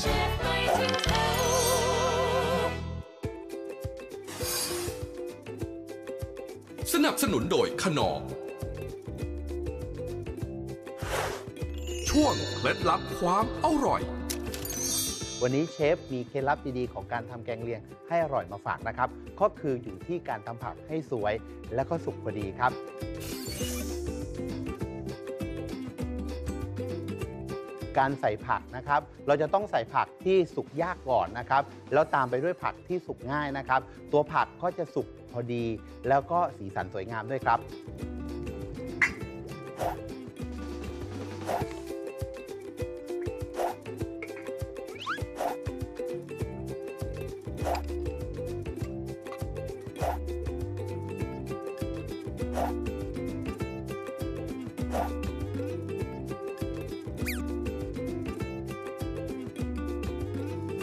เชฟไม่ทิ้งเขาสนับสนุนโดยขนอมช่วงเคล็ดลับความอร่อย วันนี้เชฟมีเคล็ดลับดีๆ ของการทำแกงเลียงให้อร่อยมาฝากนะครับ ก็คืออยู่ที่การทำผักให้สวยและก็สุกพอดีครับ การใส่ผักนะครับ เราจะต้องใส่ผักที่สุกยากก่อนนะครับ แล้วตามไปด้วยผักที่สุกง่ายนะครับ ตัวผักก็จะสุกพอดี แล้วก็สีสันสวยงามด้วยครับ